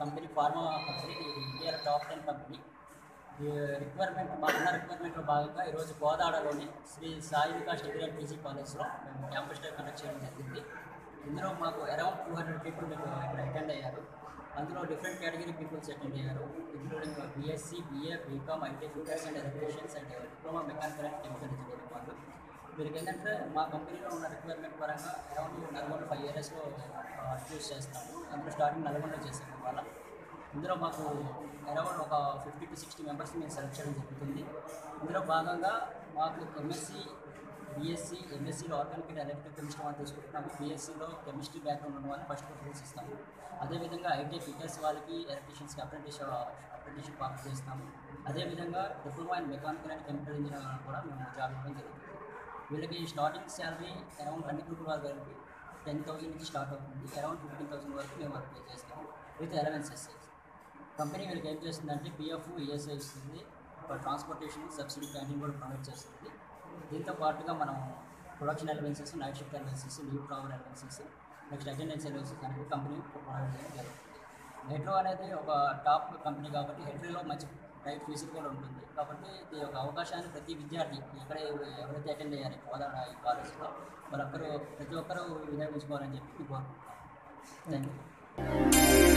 Company pharma company ఇది ఇండియాలో top ten company ఈ రిక్వైర్మెంట్ మాకున్న రిక్వైర్మెంట్లో భాగంగా ఈరోజు గోదావరిలోని Shri Sai Vikas degree and PG కాలేజ్లో మేము క్యాంపస్ డే కండక్ట్ చేయడం జరిగింది. ఇందులో మాకు అరౌండ్ టూ హండ్రెడ్ పీపుల్ మీకు ఇక్కడ అటెండ్ అయ్యారు. అందులో డిఫరెంట్ కేటగిరీ పీపుల్స్ అటెండ్ అయ్యారు. Including BSc BA BCom IT fitters and electricians and diploma mechanical and chemical engineering వీరికి ఏంటంటే మా కంపెనీలో ఉన్న రిక్వైర్మెంట్ పరంగా అరౌండ్ నల్గొండ ఫైవ్ ఇయర్స్లో చూస్ చేస్తాము. అందులో స్టార్టింగ్ నల్గొండ చేసాము వాళ్ళ ఇందులో మాకు అరౌండ్ ఒక ఫిఫ్టీ టు సిక్స్టీ మెంబర్స్ మేము సెలెక్ట్ చేయడం జరుగుతుంది. ఇందులో భాగంగా మాకు ఎంఎస్సి బీఎస్సీ ఎంఎస్సీలో ఆర్గానిక్ అండ్ ఎలక్ట్రిక్ కెమిస్ట్రీ వాళ్ళు తీసుకుంటున్నాము. బీఎస్సీలో కెమిస్ట్రీ బ్యాక్గ్రౌండ్ ఉన్న వాళ్ళని ఫస్ట్ ప్రిఫరెన్స్ ఇస్తాము. అదేవిధంగా ఐటీ ఫిటర్స్ వాళ్ళకి ఎలక్ట్రీషియన్స్కి అప్రెంటిస్ అప్రెంటిషిప్ ఆఫర్ చేస్తాము. అదేవిధంగా diploma and mechanical and chemical engineer కూడా మేము జాబ్ ఇవ్వడం జరుగుతుంది. వీళ్ళకి స్టార్టింగ్ శాలరీ అరౌండ్ అన్ని గ్రూప్ వాళ్ళ కలిపి టెన్ థౌసండ్ నుంచి స్టార్ట్ అవుతుంది. అరౌండ్ ఫిఫ్టీన్ థౌసండ్ వరకు మేము వర్క్ పే చేస్తాము విత్ అలవెన్సెస్ కంపెనీ వీళ్ళకి ఏం చేస్తుందంటే పిఎఫ్ ఈఎస్ఐ ఇస్తుంది. ట్రాన్స్పోర్టేషన్ సబ్సిడీ క్యాంటీన్ కూడా ప్రొవైడ్ చేస్తుంది. దీంతో పాటుగా మనం production allowances night shift allowances leave travel allowances next attendance allowances అనేది కంపెనీ ప్రొవైడ్ చేయడం జరుగుతుంది. హెడ్రో అనేది ఒక టాప్ కంపెనీ కాబట్టి హెడ్రోలో మంచి రైట్ ఫీజులు కూడా ఉంటుంది. కాబట్టి ఈ యొక్క అవకాశాన్ని ప్రతి విద్యార్థి ఇక్కడ ఎవరైతే అటెండ్ అయ్యారు పోదా ఈ కాలేజ్లో వాళ్ళందరూ ప్రతి ఒక్కరూ వినియోగించుకోవాలని చెప్పి కోరుకుంటున్నాను. Thank you